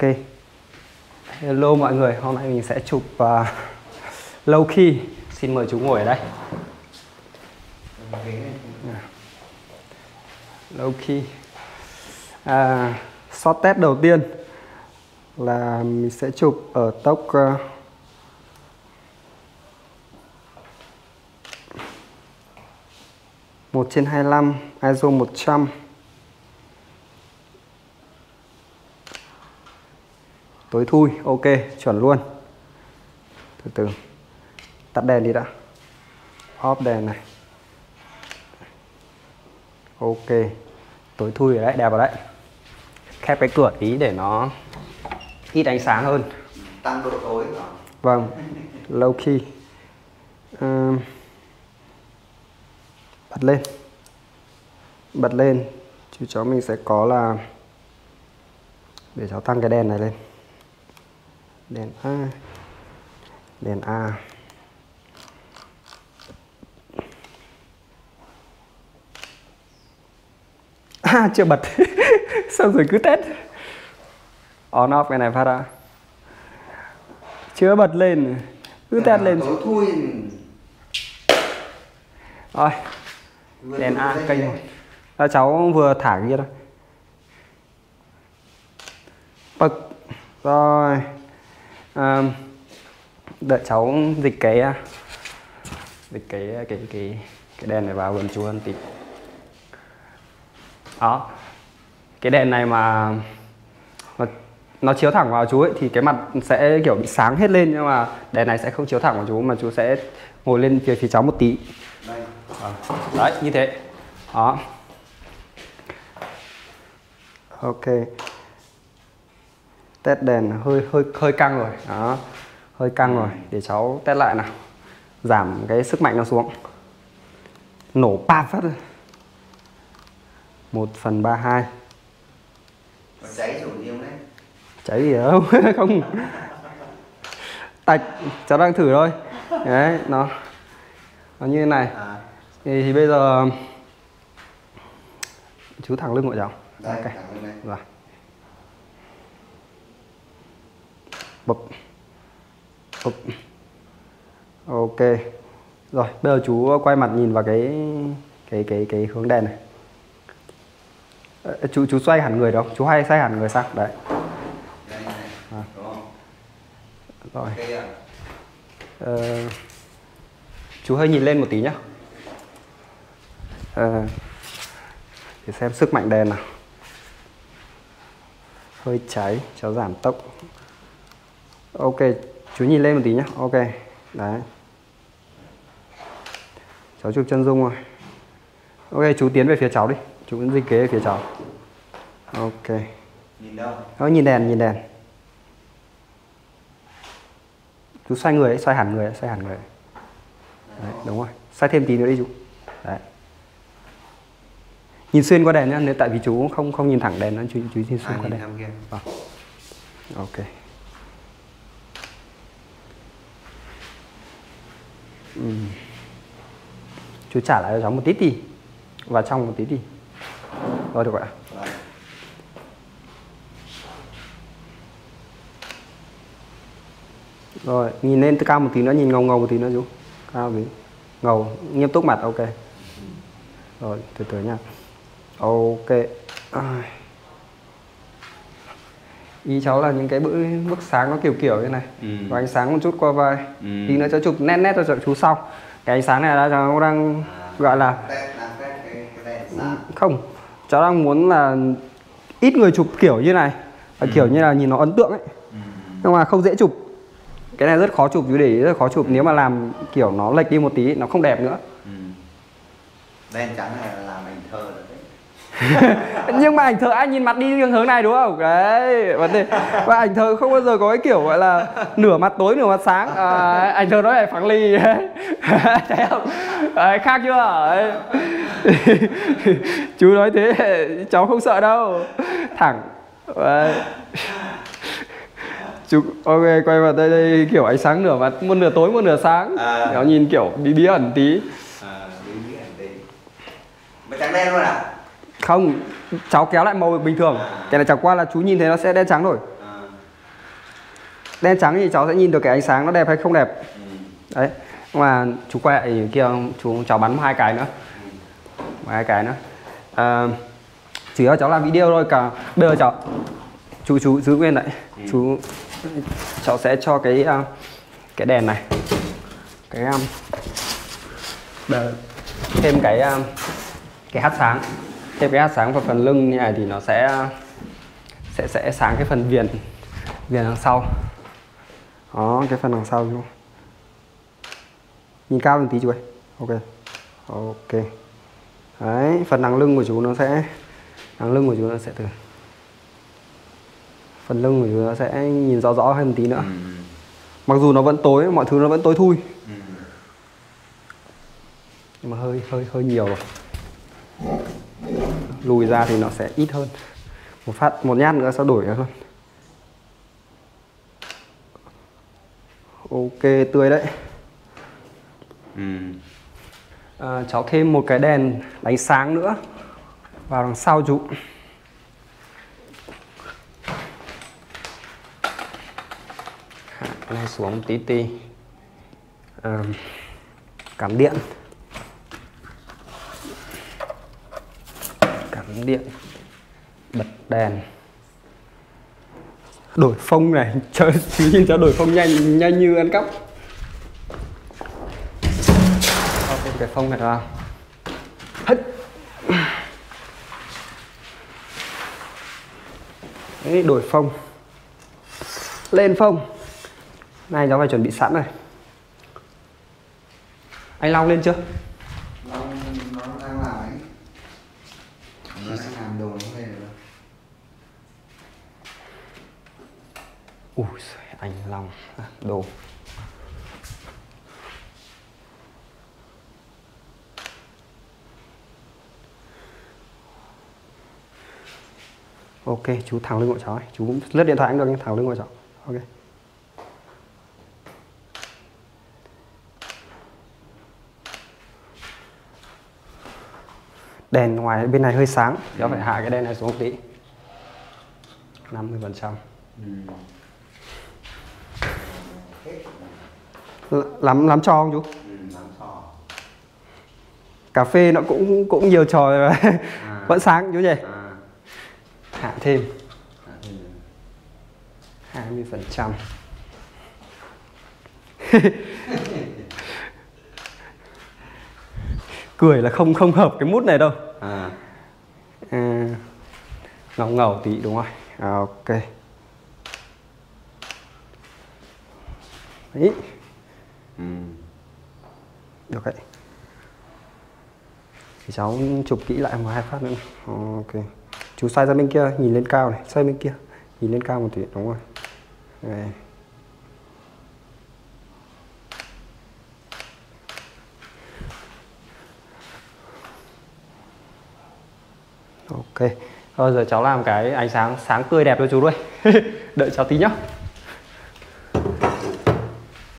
ok. Hello mọi người hôm nay mình sẽ chụp uh, low key xin mời chú ngồi ở đây. Low key à, shot test đầu tiên là mình sẽ chụp ở tốc uh, một trên 25 ISO 100 tối thui ok chuẩn luôn. Từ từ tắt đèn đi đã. Off đèn này. Ok tối thui ở đấy đẹp ở đấy. Khép cái cửa tí để nó ít ánh sáng hơn. Tăng độ tối vâng low key. À, bật lên. Bật lên chú cháu mình sẽ có là để cháu tăng cái đèn này lên đèn A. Đèn A. À chưa bật. Sao rồi cứ test? On off cái này phát ra chưa bật lên. Cứ test lên. tối thui. Rồi. Đèn A kênh một. À, cháu vừa thả kia thôi. Bật. Rồi à, đợi cháu dịch cái à, dịch cái à, cái cái cái đèn này vào gần chú hơn tí. Đó cái đèn này mà nó, nó chiếu thẳng vào chú ấy thì cái mặt sẽ kiểu bị sáng hết lên nhưng mà đèn này sẽ không chiếu thẳng vào chú mà chú sẽ ngồi lên phía phía cháu một tí. Đây đấy như thế. Đó. Ok test đèn hơi hơi hơi căng rồi. Đó hơi căng rồi. Để cháu test lại nào. Giảm cái sức mạnh nó xuống. Nổ ba phát rồi một phần ba hai. Cháy chủ nhiều đấy. Cháy gì đâu. Không. Tạch cháu đang thử thôi. Đấy nó nó như thế này. À. Thì, thì bây giờ chú thẳng lưng của cháu. Đây Ok. thẳng lên đây. Rồi bập. Bập. Ok. Rồi bây giờ chú quay mặt nhìn vào cái cái cái cái hướng đèn này. Ờ, chú chú xoay hẳn người đó chú hay xoay hẳn người sang đấy. À. rồi. Ờ, chú hơi nhìn lên một tí nhá. Ờ, để xem sức mạnh đèn nào. Hơi cháy cháu giảm tốc ok chú nhìn lên một tí nhá. Ok đấy. Cháu chụp chân dung rồi ok chú tiến về phía cháu đi. Chú cũng dịch kế về phía cháu. Ok. Nhìn đâu? Đó, nhìn đèn nhìn đèn. Chú xoay người ấy, xoay hẳn người ấy, xoay hẳn người ấy. Đấy, đúng rồi. Xoay thêm tí nữa đi chú. Đấy. Nhìn xuyên qua đèn nhá nếu tại vì chú không không nhìn thẳng đèn nữa chú chú nhìn xuyên à, qua đèn. Vâng. ok Ừ. Chú trả lại cho cháu một tí đi vào trong một tí đi rồi được rồi ạ Rồi. Rồi, nhìn lên cao một tí nữa, nhìn ngầu ngầu một tí nữa chú. Cao tí. Ngầu, nghiêm túc mặt, ok. Rồi, từ từ nha. Ok. Ý cháu là những cái bức, bức sáng nó kiểu kiểu như này. Ừ. Và ánh sáng một chút qua vai. Ừ. Tí nữa cháu chụp nét nét cho chú sau. Cái ánh sáng này là cháu đang gọi là không cháu đang muốn là ít người chụp kiểu như này và kiểu như là nhìn nó ấn tượng ấy ừ. nhưng mà không dễ chụp cái này rất khó chụp chú để ý rất khó chụp nếu mà làm kiểu nó lệch đi một tí nó không đẹp nữa ừ. đèn trắng này là làm hình thơ rồi nhưng mà ảnh thờ ai nhìn mặt đi hướng này đúng không? Đấy vấn đề và ảnh thờ không bao giờ có cái kiểu gọi là nửa mặt tối nửa mặt sáng. À, ảnh thờ nó phải phẳng lì. Đấy thấy không? Đấy, khác chưa? Đấy. chú nói thế cháu không sợ đâu. Thẳng. Đấy. chú ok quay vào đây đây kiểu ánh sáng nửa mặt một nửa tối một nửa sáng. À. nó nhìn kiểu bí bí ẩn tí. À bí bí ảnh tí. Mà trắng đen luôn à không cháu kéo lại màu bình thường. Cái này chẳng qua là chú nhìn thấy nó sẽ đen trắng rồi đen trắng thì cháu sẽ nhìn được cái ánh sáng nó đẹp hay không đẹp. Đấy mà chú quay lại kia chú cháu bắn hai cái nữa. Hai cái nữa. À, chỉ là cháu làm video thôi cả bây giờ cháu chú chú giữ nguyên lại. Chú cháu sẽ cho cái à, cái đèn này. Cái um, thêm cái um, cái hát sáng hát sáng vào phần lưng như này thì nó sẽ sẽ sẽ sáng cái phần viền viền đằng sau. Đó cái phần đằng sau chú nhìn cao lên tí chú ơi. Ok ok. Đấy phần đằng lưng của chú nó sẽ đằng lưng của chú nó sẽ từ phần lưng của chú nó sẽ nhìn rõ rõ hơn tí nữa. Ừ. mặc dù nó vẫn tối mọi thứ nó vẫn tối thui. Ừ. nhưng mà hơi hơi hơi nhiều rồi lùi ra thì nó sẽ ít hơn. Một phát một nhát nữa sẽ đổi ra luôn ok tươi đấy. Ừ. à, cháu thêm một cái đèn đánh sáng nữa vào đằng sau chú. Hạ này xuống tí tí. À, cảm điện cảm điện bật đèn. Đổi phông này chú nhìn cháu đổi phông nhanh nhanh như ăn cắp. Cho thêm cái phông này vào. Hất Đấy, đổi phông. Lên phông. Này cháu phải chuẩn bị sẵn rồi. Anh long lên chưa nó nó đang làm ấy nó đang làm đồ nó lên rồi ui anh long. Đồ. Ok chú thẳng lưng của cháu ấy. chú lướt điện thoại cũng được nhưng thẳng lưng của cháu. Ok. Đèn ngoài bên này hơi sáng. Cháu phải hạ cái đèn này xuống một tí. 50 phần trăm lắm lắm cho không chú? Ừ lắm cà phê nó cũng cũng nhiều trò rồi mà. vẫn sáng chú nhỉ? À. Hạ thêm. À, ừ. 20 phần trăm. Cười là không không hợp cái mút này đâu. À. À, ngầu ngầu tí đúng rồi. À, ok Đấy, ừ. được đấy. Thì cháu chụp kỹ lại một hai phát nữa. Này. ok. Chú xoay ra bên kia nhìn lên cao này. Xoay bên kia nhìn lên cao một tí đúng rồi. Này. ok. Thôi giờ cháu làm cái ánh sáng sáng tươi đẹp cho chú thôi. Đợi cháu tí nhá